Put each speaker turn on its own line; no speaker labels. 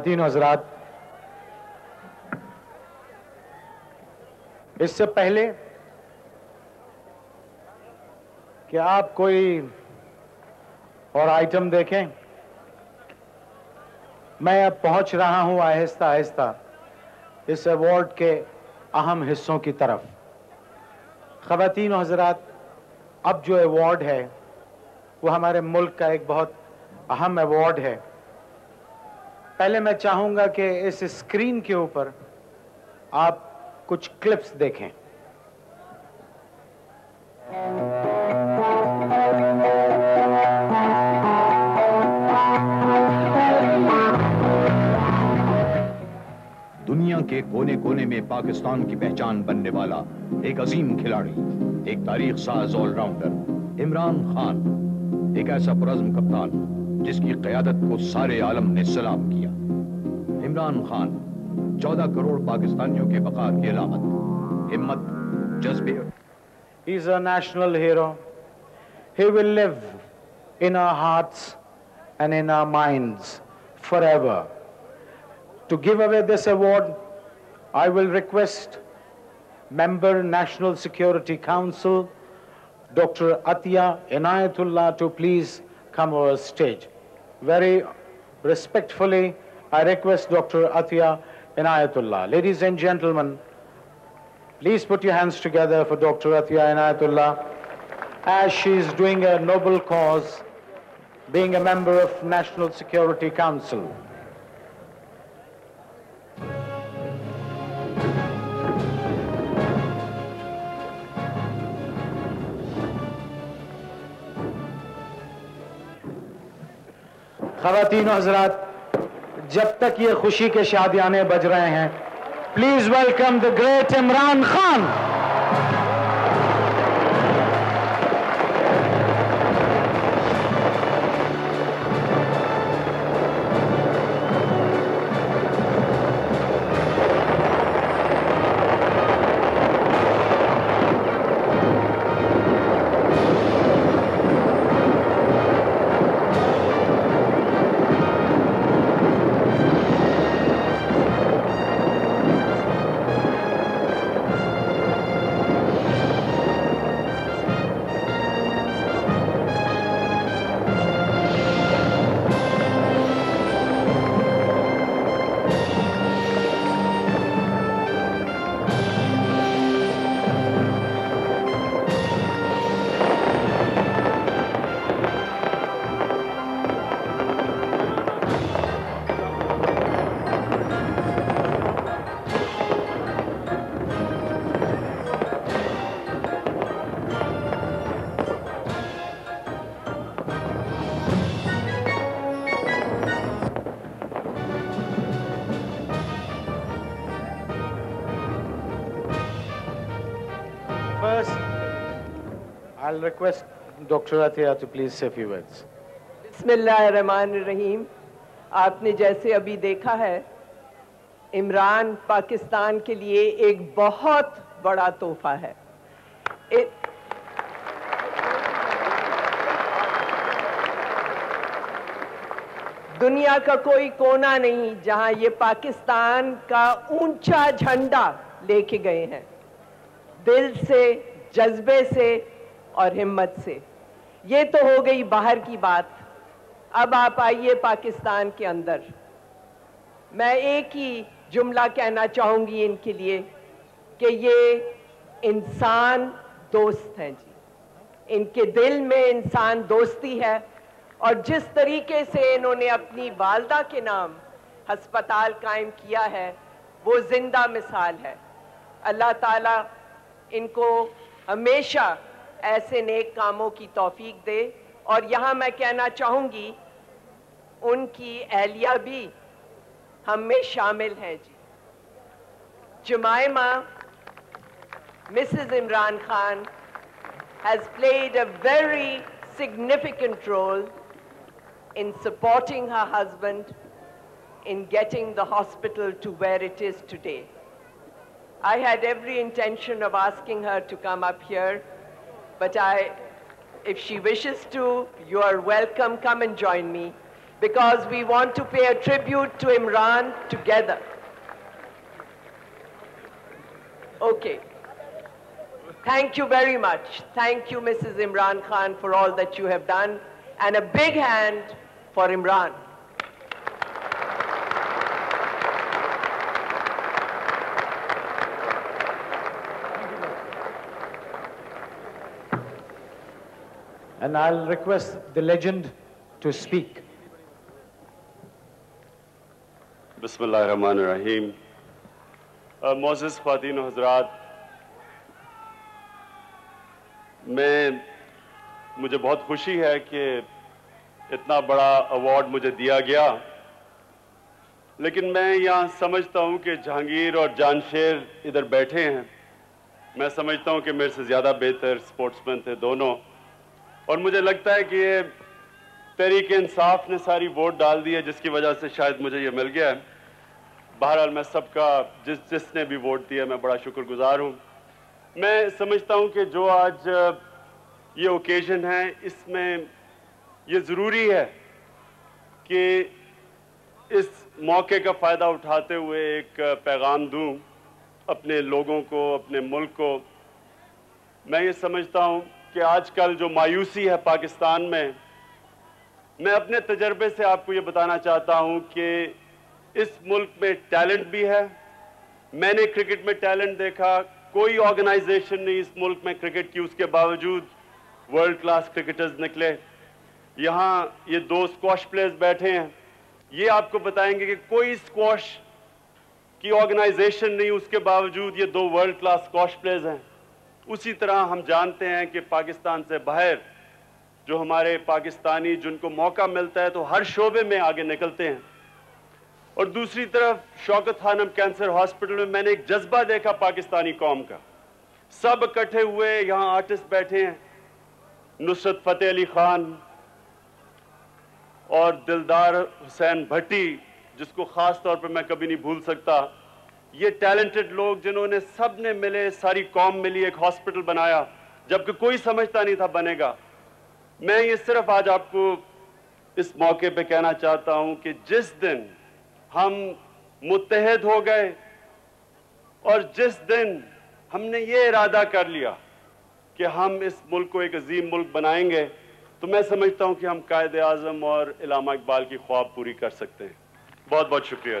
खातिन हजरात। इससे पहले कि आप कोई और आइटम देखें, मैं अब पहुँच रहा हूँ आहिस्ता आहिस्ता इस अवार्ड के अहम हिस्सों की तरफ़। ख़वातीन हजरात, अब जो अवार्ड है, वो हमारे मुल्क का एक बहुत अहम अवार्ड है। पहले मैं चाहूँगा कि इस स्क्रीन के ऊपर आप कुछ क्लिप्स देखें।
दुनिया के कोने कोने में पाकिस्तान की पहचान बनने वाला एक अजीम खिलाड़ी, एक तारीख साज ऑलराउंडर इमरान खान, एक ऐसा पुरज़म कप्तान। जिसकी क्यादत को सारे आलम ने सलाम किया। इमरान खान, चौदह करोड़ पाकिस्तानियों के बकार की अलामत। हिम्मत, जज्बे।
Is a national hero he in our hearts and in our minds forever to give away this award I will request member National Security Council doctor Atiya Inayatullah to please come over stage. Very respectfully, I request Dr. Atiya Inayatullah. Ladies and gentlemen, please put your hands together for Dr. Atiya Inayatullah as she is doing a noble cause, being a member of National Security Council. खातन हजरात जब तक ये खुशी के शादियाने बज रहे हैं please welcome the great Imran Khan I'll request Dr. Atiya to please say a few words.
बिस्मिल्लाहिर्रहमानिर्रहीम आपने जैसे अभी देखा है, इमरान पाकिस्तान के लिए एक बहुत बड़ा तोहफा है दुनिया का कोई कोना नहीं जहाँ ये पाकिस्तान का ऊँचा झंडा लेके गए हैं दिल से, जज्बे से और हिम्मत से। ये तो हो गई बाहर की बात। अब आप आइए पाकिस्तान के अंदर। मैं एक ही जुमला कहना चाहूँगी इनके लिए कि ये इंसान दोस्त हैं जी। इनके दिल में इंसान दोस्ती है और जिस तरीके से इन्होंने अपनी वालदा के नाम हस्पताल कायम किया है, वो ज़िंदा मिसाल है। अल्लाह ताला इनको हमेशा ऐसे नेक कामों की तोफीक दे। और यहाँ मैं कहना चाहूँगी, उनकी एहलिया भी हम में शामिल है जी। Jemima Mrs Imran Khan has played a very significant role in supporting her husband in getting the hospital to where it is today I had every intention of asking her to come up here but I, if she wishes to, you are welcome. Come and join me. because we want to pay a tribute to Imran together. Okay. Thank you very much. Thank you, Mrs. Imran Khan, for all that you have done. And a big hand for Imran.
And I'll request the legend to speak.
Bismillahirrahmanirrahim. Uh, Moses Khatin हजरात मैं मुझे बहुत खुशी है कि इतना बड़ा award मुझे दिया गया लेकिन मैं यहाँ समझता हूँ कि जहांगीर और जानशेर इधर बैठे हैं मैं समझता हूँ कि मेरे से ज़्यादा बेहतर स्पोर्ट्समैन थे दोनों और मुझे लगता है कि ये तहरीक इंसाफ ने सारी वोट डाल दी है, जिसकी वजह से शायद मुझे ये मिल गया है। बहरहाल मैं सबका, जिस, जिसने भी वोट दिया, मैं बड़ा शुक्रगुजार हूँ। मैं समझता हूँ कि जो आज, ये ओकेजन है, इसमें ये ज़रूरी है कि इस मौके का फ़ायदा उठाते हुए एक पैगाम दूँ अपने लोगों को, अपने मुल्क को। मैं ये समझता हूँ कि आजकल जो मायूसी है पाकिस्तान में, मैं अपने तजर्बे से आपको ये बताना चाहता हूँ कि इस मुल्क में टैलेंट भी है। मैंने क्रिकेट में टैलेंट देखा, कोई ऑर्गेनाइजेशन नहीं इस मुल्क में क्रिकेट की। उसके बावजूद वर्ल्ड क्लास क्रिकेटर्स निकले। यहाँ ये दो स्क्वाश प्लेयर्स बैठे हैं। ये आपको बताएँगे कि कोई स्क्वाश की ऑर्गेनाइजेशन नहीं, उसके बावजूद ये दो वर्ल्ड क्लास स्क्वाश प्लेयर्स हैं। उसी तरह हम जानते हैं कि पाकिस्तान से बाहर जो हमारे पाकिस्तानी जिनको मौका मिलता है तो हर शोबे में आगे निकलते हैं। और दूसरी तरफ़, शौकत खानम कैंसर हॉस्पिटल में मैंने एक जज्बा देखा पाकिस्तानी कौम का। सब इकट्ठे हुए, यहाँ आर्टिस्ट बैठे हैं, नुसरत फतेह अली खान और दिलदार हुसैन भट्टी, जिसको ख़ास तौर पर मैं कभी नहीं भूल सकता। ये टैलेंटेड लोग जिन्होंने सबने मिले, सारी कौम मिली, एक हॉस्पिटल बनाया, जबकि कोई समझता नहीं था बनेगा। मैं ये सिर्फ़ आज आपको इस मौके पे कहना चाहता हूँ कि जिस दिन हम मुतहद हो गए और जिस दिन हमने ये इरादा कर लिया कि हम इस मुल्क को एक अजीम मुल्क बनाएँगे तो मैं समझता हूँ कि हम कायद आज़म और इलामा इकबाल की ख्वाब पूरी कर सकते हैं। बहुत बहुत शुक्रिया।